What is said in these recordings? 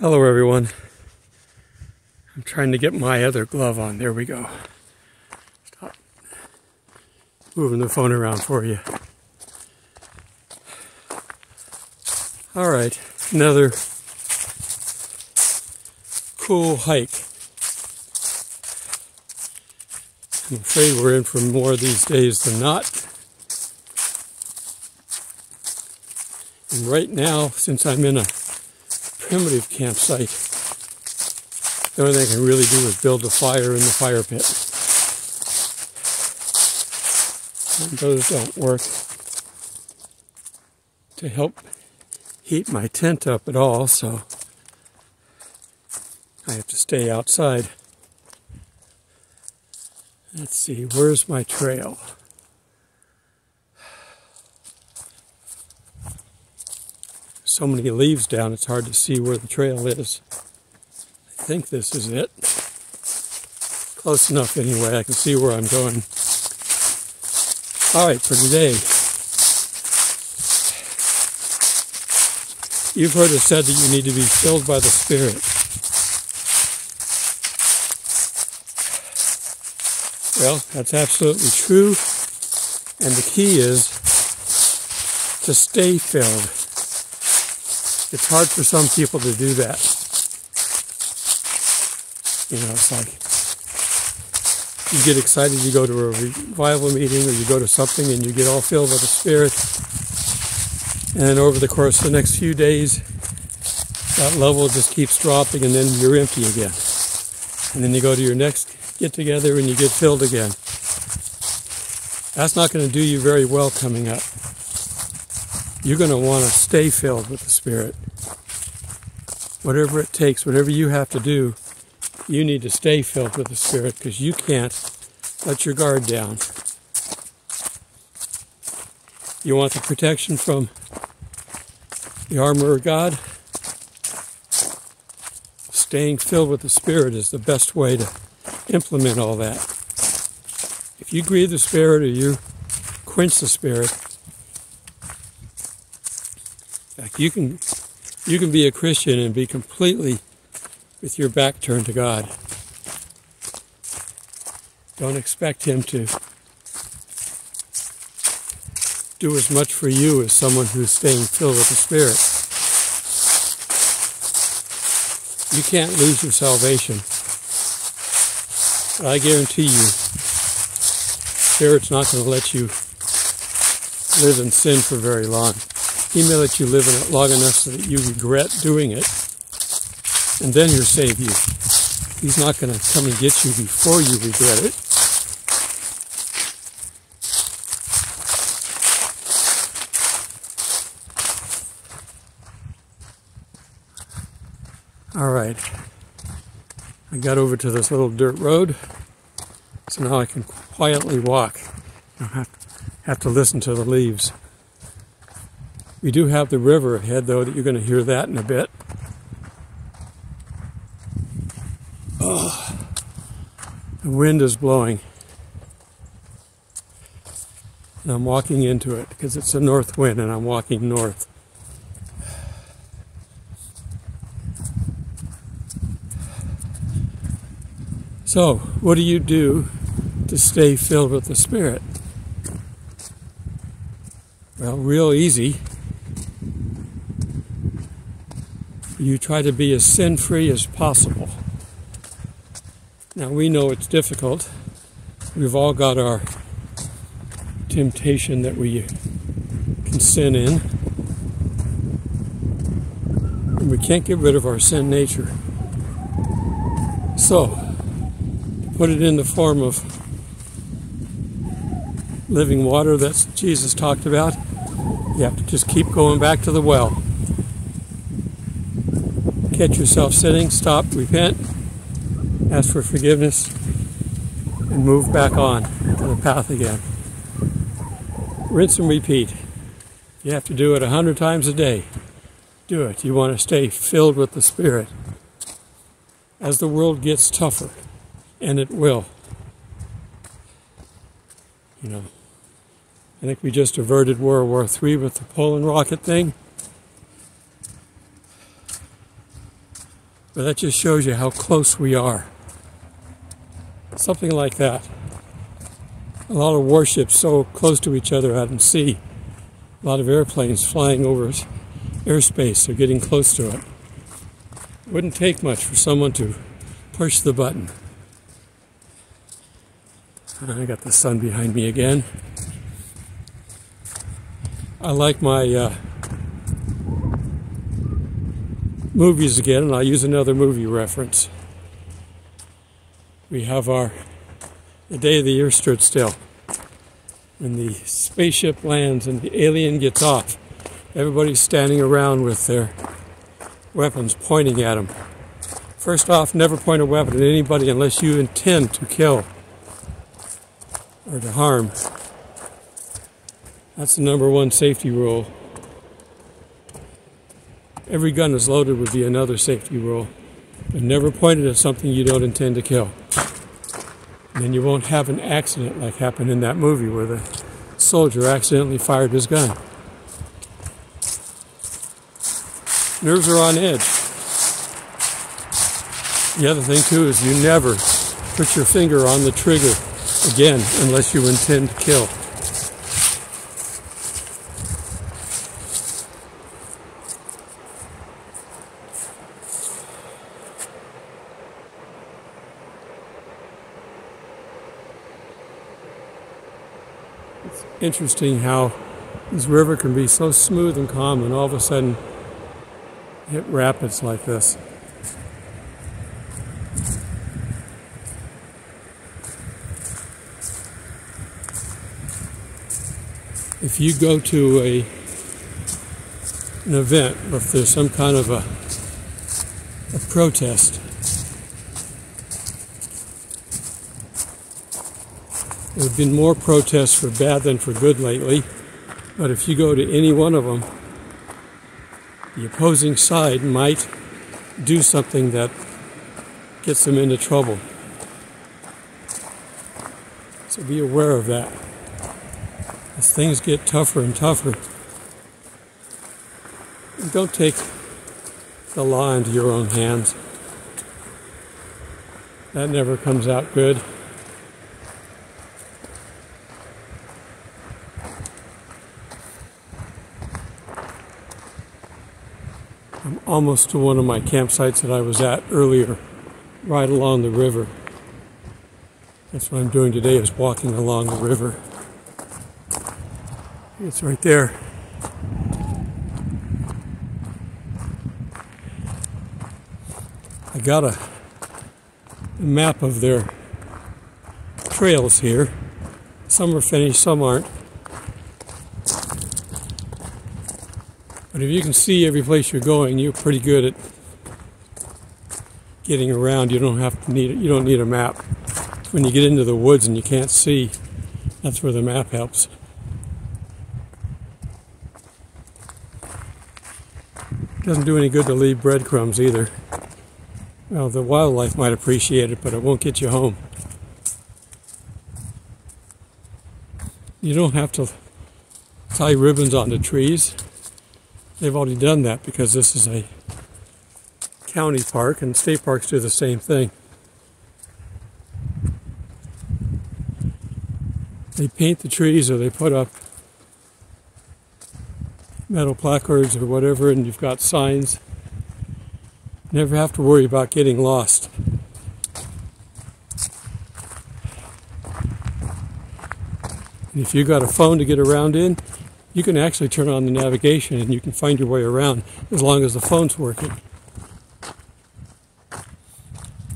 Hello, everyone. I'm trying to get my other glove on. There we go. Stop moving the phone around for you. All right, another cool hike. I'm afraid we're in for more these days than not. And right now, since I'm in a primitive campsite, the only thing I can really do is build a fire in the fire pit. And those don't work to help heat my tent up at all, so I have to stay outside. Let's see, where's my trail? So many leaves down, it's hard to see where the trail is. I think this is it. Close enough anyway, I can see where I'm going. All right, for today, you've heard it said that you need to be filled by the Spirit. Well, that's absolutely true. And the key is to stay filled. It's hard for some people to do that. You know, it's like you get excited, you go to a revival meeting or you go to something and you get all filled with the Spirit. And over the course of the next few days, that level just keeps dropping and then you're empty again. And then you go to your next get together and you get filled again. That's not going to do you very well coming up. You're going to want to stay filled with the Spirit. Whatever it takes, whatever you have to do, you need to stay filled with the Spirit because you can't let your guard down. You want the protection from the armor of God? Staying filled with the Spirit is the best way to implement all that. If you grieve the Spirit or you quench the Spirit, like you can you can be a Christian and be completely with your back turned to God. Don't expect him to do as much for you as someone who's staying filled with the Spirit. You can't lose your salvation. But I guarantee you, Spirit's not going to let you live in sin for very long. May let you live in it long enough so that you regret doing it, and then he'll save you. He's not going to come and get you before you regret it. All right. I got over to this little dirt road, so now I can quietly walk. I don't have, have to listen to the leaves. We do have the river ahead, though, that you're going to hear that in a bit. Oh, the wind is blowing. And I'm walking into it because it's a north wind and I'm walking north. So, what do you do to stay filled with the Spirit? Well, real easy. You try to be as sin free as possible. Now, we know it's difficult. We've all got our temptation that we can sin in. And we can't get rid of our sin nature. So, put it in the form of living water that Jesus talked about, you have to just keep going back to the well. Catch yourself sitting, stop, repent, ask for forgiveness, and move back on to the path again. Rinse and repeat. You have to do it a hundred times a day. Do it. You want to stay filled with the Spirit. As the world gets tougher, and it will. You know, I think we just averted World War III with the Poland rocket thing. But that just shows you how close we are. Something like that. A lot of warships so close to each other out in sea. A lot of airplanes flying over airspace. They're getting close to it. Wouldn't take much for someone to push the button. I got the sun behind me again. I like my uh, movies again, and I'll use another movie reference. We have our The Day of the Year Stood Still. When the spaceship lands and the alien gets off, everybody's standing around with their weapons pointing at him. First off, never point a weapon at anybody unless you intend to kill or to harm. That's the number one safety rule. Every gun is loaded would be another safety rule. But never point it at something you don't intend to kill. And then you won't have an accident like happened in that movie where the soldier accidentally fired his gun. Nerves are on edge. The other thing, too, is you never put your finger on the trigger again unless you intend to kill. It's interesting how this river can be so smooth and calm and all of a sudden hit rapids like this. If you go to a an event or if there's some kind of a, a protest, there have been more protests for bad than for good lately, but if you go to any one of them, the opposing side might do something that gets them into trouble. So be aware of that. As things get tougher and tougher, don't take the law into your own hands. That never comes out good. I'm almost to one of my campsites that I was at earlier, right along the river. That's what I'm doing today is walking along the river. It's right there. I got a map of their trails here. Some are finished, some aren't. But if you can see every place you're going, you're pretty good at getting around. You don't have to need you don't need a map. When you get into the woods and you can't see, that's where the map helps. Doesn't do any good to leave breadcrumbs either. Well, the wildlife might appreciate it, but it won't get you home. You don't have to tie ribbons onto trees. They've already done that because this is a county park and state parks do the same thing. They paint the trees or they put up metal placards or whatever and you've got signs. Never have to worry about getting lost. And if you've got a phone to get around in, you can actually turn on the navigation and you can find your way around as long as the phone's working.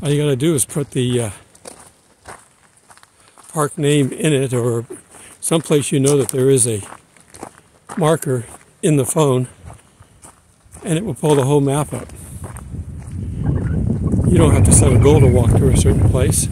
All you got to do is put the uh, park name in it or someplace you know that there is a marker in the phone and it will pull the whole map up. You don't have to set a goal to walk to a certain place.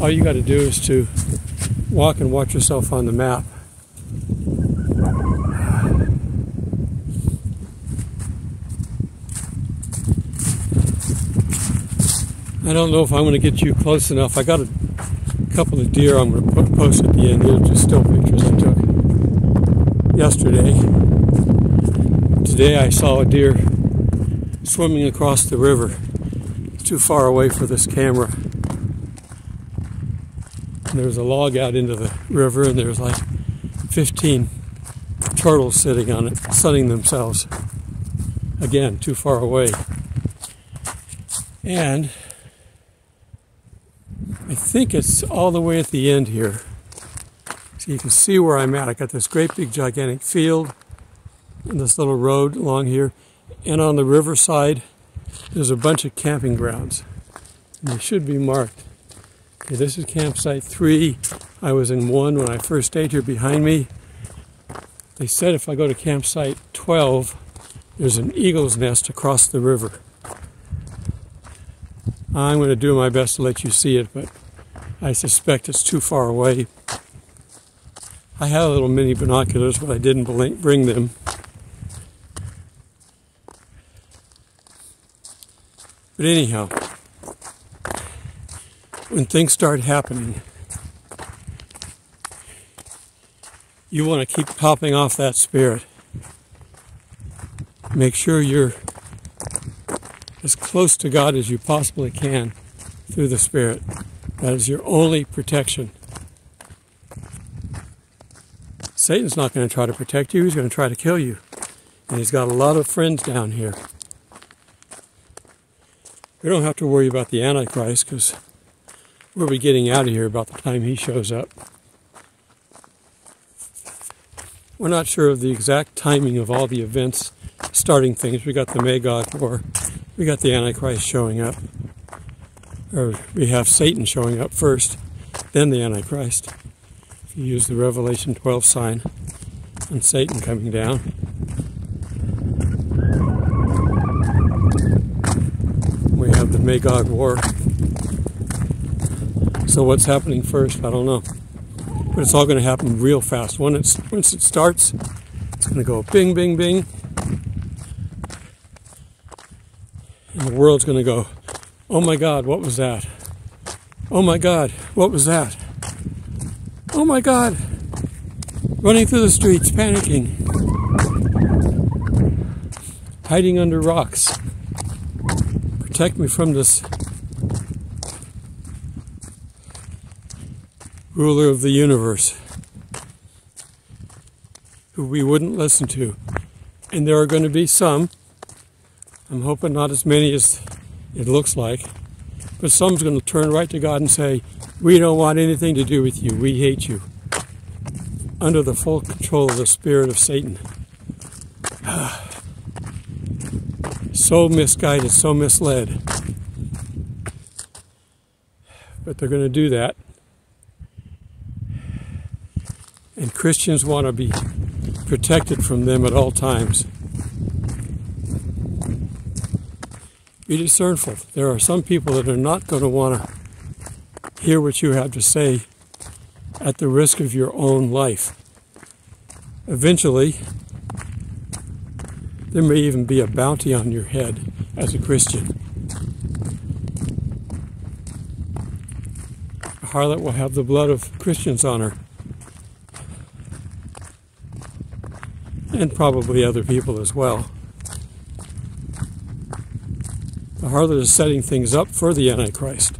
All you got to do is to walk and watch yourself on the map. I don't know if I'm going to get you close enough. I got a couple of deer I'm going to post at the end. These are just still pictures I took yesterday. Today I saw a deer swimming across the river. too far away for this camera. And there's a log out into the river, and there's like 15 turtles sitting on it, sunning themselves. Again, too far away. And I think it's all the way at the end here. So you can see where I'm at. I got this great big gigantic field and this little road along here. And on the riverside, there's a bunch of camping grounds. And they should be marked. Okay, this is campsite three. I was in one when I first stayed here behind me. They said if I go to campsite 12, there's an eagle's nest across the river. I'm going to do my best to let you see it, but I suspect it's too far away. I had a little mini binoculars, but I didn't bring them. But anyhow, when things start happening, you want to keep popping off that spirit. Make sure you're as close to God as you possibly can through the Spirit. That is your only protection. Satan's not going to try to protect you, he's going to try to kill you. And he's got a lot of friends down here. We don't have to worry about the Antichrist because we'll be getting out of here about the time he shows up. We're not sure of the exact timing of all the events starting things. We got the Magog War we got the Antichrist showing up. Or we have Satan showing up first, then the Antichrist. If you use the Revelation 12 sign and Satan coming down. We have the Magog War. So what's happening first, I don't know. But it's all going to happen real fast. When it's, once it starts, it's going to go bing, bing, bing, And the world's going to go, oh my God, what was that? Oh my God, what was that? Oh my God, running through the streets, panicking, hiding under rocks. Protect me from this ruler of the universe who we wouldn't listen to. And there are going to be some I'm hoping not as many as it looks like. But some's going to turn right to God and say, We don't want anything to do with you. We hate you. Under the full control of the spirit of Satan. so misguided, so misled. But they're going to do that. And Christians want to be protected from them at all times. Be discernful. There are some people that are not going to want to hear what you have to say at the risk of your own life. Eventually, there may even be a bounty on your head as a Christian. A harlot will have the blood of Christians on her. And probably other people as well. The harlot is setting things up for the Antichrist.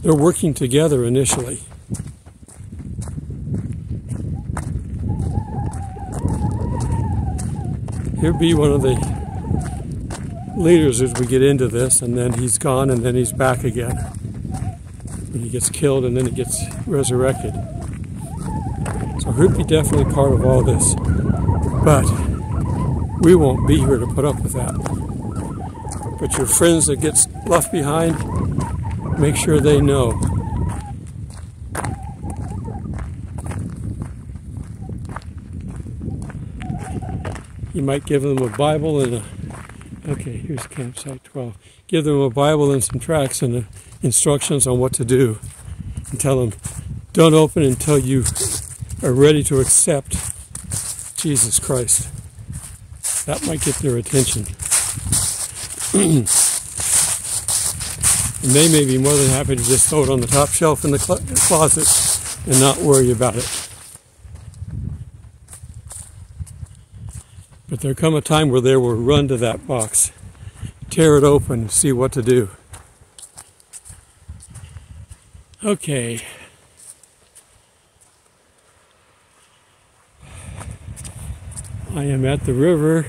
They're working together initially. He'll be one of the leaders as we get into this, and then he's gone, and then he's back again. When he gets killed, and then he gets resurrected. So he'll be definitely part of all this. But we won't be here to put up with that. But your friends that get left behind, make sure they know. You might give them a Bible and a, okay, here's campsite 12. Give them a Bible and some tracts and uh, instructions on what to do. And tell them, don't open until you are ready to accept Jesus Christ. That might get their attention. And they may be more than happy to just throw it on the top shelf in the closet and not worry about it. But there come a time where they will run to that box tear it open and see what to do. Okay. I am at the river.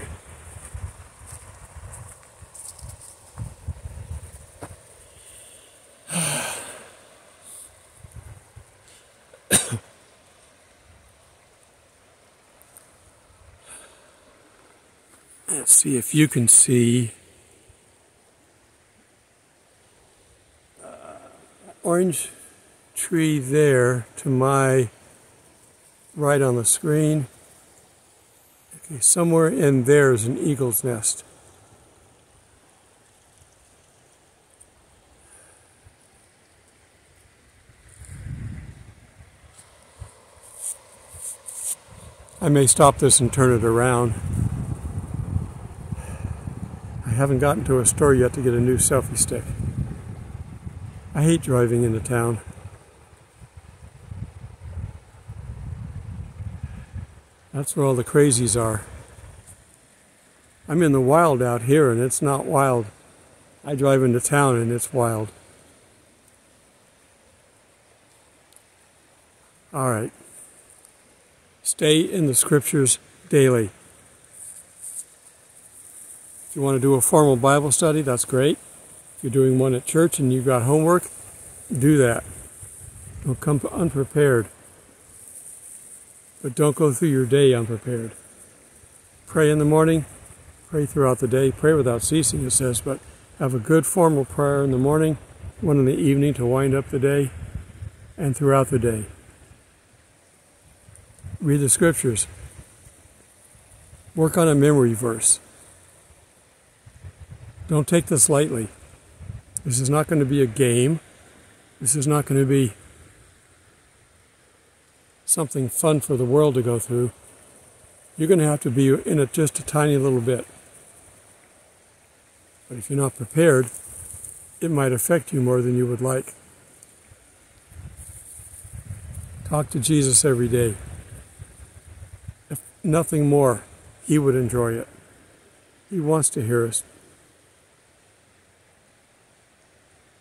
Let's see if you can see uh, orange tree there to my right on the screen. Okay, somewhere in there is an eagle's nest. I may stop this and turn it around. Haven't gotten to a store yet to get a new selfie stick. I hate driving into town. That's where all the crazies are. I'm in the wild out here and it's not wild. I drive into town and it's wild. All right. Stay in the scriptures daily. If you want to do a formal Bible study, that's great. If you're doing one at church and you've got homework, do that. Don't come unprepared. But don't go through your day unprepared. Pray in the morning, pray throughout the day, pray without ceasing, it says, but have a good formal prayer in the morning, one in the evening to wind up the day, and throughout the day. Read the scriptures. Work on a memory verse. Don't take this lightly. This is not going to be a game. This is not going to be something fun for the world to go through, you're going to have to be in it just a tiny little bit. But if you're not prepared, it might affect you more than you would like. Talk to Jesus every day. If nothing more, he would enjoy it. He wants to hear us.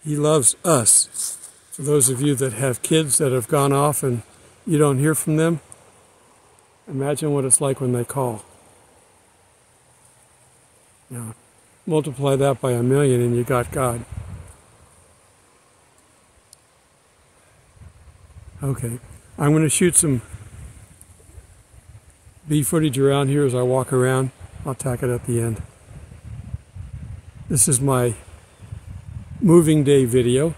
He loves us. For those of you that have kids that have gone off and you don't hear from them, imagine what it's like when they call. Now, multiply that by a million and you got God. Okay, I'm going to shoot some bee footage around here as I walk around. I'll tack it at the end. This is my moving day video.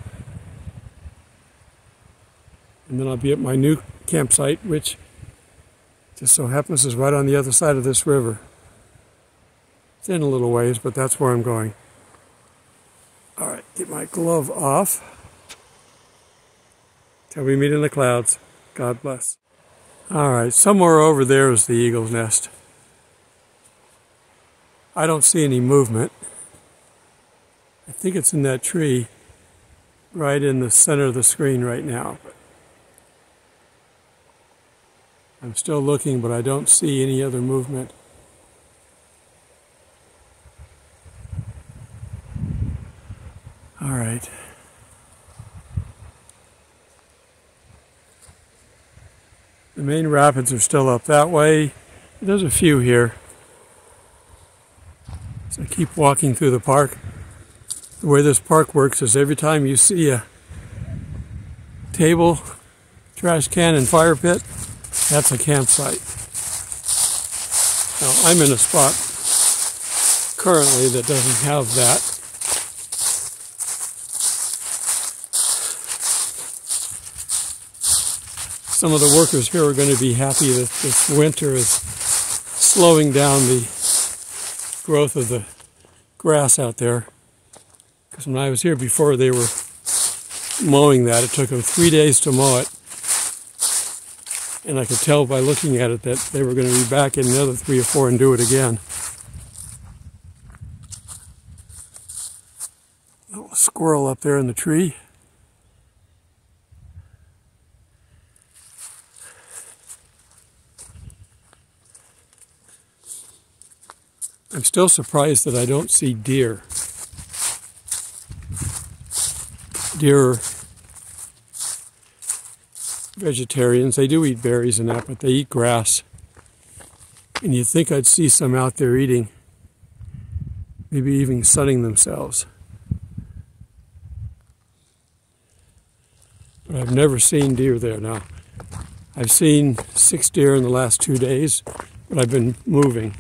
And then I'll be at my new campsite, which just so happens is right on the other side of this river. It's in a little ways, but that's where I'm going. All right, get my glove off. Till we meet in the clouds. God bless. All right, somewhere over there is the eagle's nest. I don't see any movement. I think it's in that tree right in the center of the screen right now. I'm still looking, but I don't see any other movement. All right. The main rapids are still up that way. There's a few here. So I keep walking through the park. The way this park works is every time you see a table, trash can, and fire pit, that's a campsite. Now, I'm in a spot currently that doesn't have that. Some of the workers here are going to be happy that this winter is slowing down the growth of the grass out there. Because when I was here before, they were mowing that. It took them three days to mow it. And I could tell by looking at it that they were going to be back in another three or four and do it again. a squirrel up there in the tree. I'm still surprised that I don't see deer. Deer vegetarians. They do eat berries and that, but they eat grass. And you'd think I'd see some out there eating, maybe even sunning themselves. But I've never seen deer there now. I've seen six deer in the last two days, but I've been moving.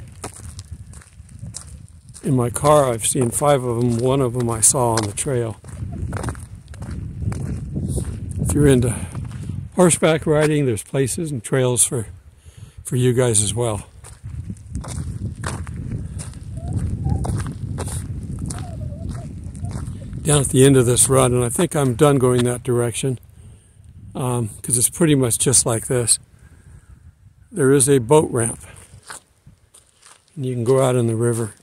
In my car, I've seen five of them. One of them I saw on the trail. If you're into horseback riding, there's places and trails for, for you guys as well. Down at the end of this run, and I think I'm done going that direction because um, it's pretty much just like this. There is a boat ramp, and you can go out in the river.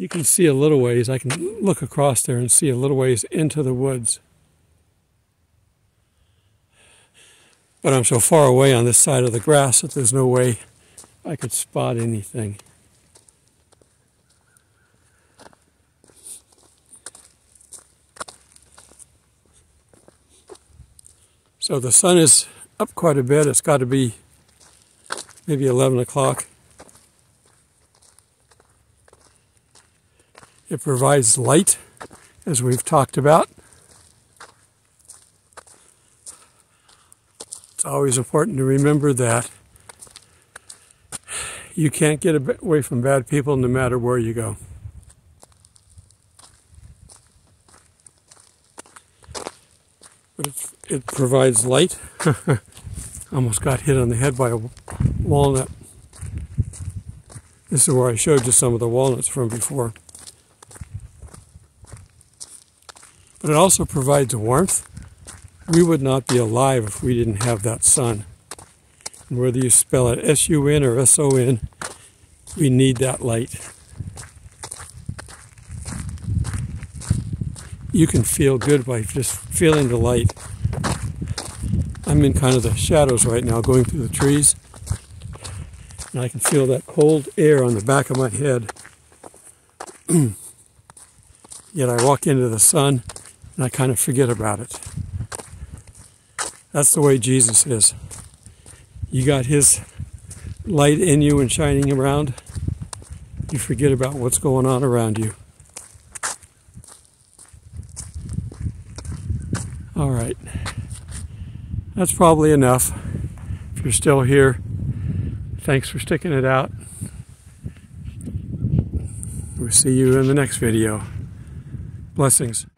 You can see a little ways. I can look across there and see a little ways into the woods. But I'm so far away on this side of the grass that there's no way I could spot anything. So the sun is up quite a bit. It's got to be maybe 11 o'clock. It provides light, as we've talked about. It's always important to remember that you can't get away from bad people no matter where you go. but it provides light. Almost got hit on the head by a walnut. This is where I showed you some of the walnuts from before. But it also provides warmth. We would not be alive if we didn't have that sun. And whether you spell it S-U-N or S-O-N, we need that light. you can feel good by just feeling the light. I'm in kind of the shadows right now, going through the trees, and I can feel that cold air on the back of my head. Yet I walk into the sun and I kind of forget about it. That's the way Jesus is. You got His light in you and shining around, you forget about what's going on around you. All right. That's probably enough. If you're still here, thanks for sticking it out. We'll see you in the next video. Blessings.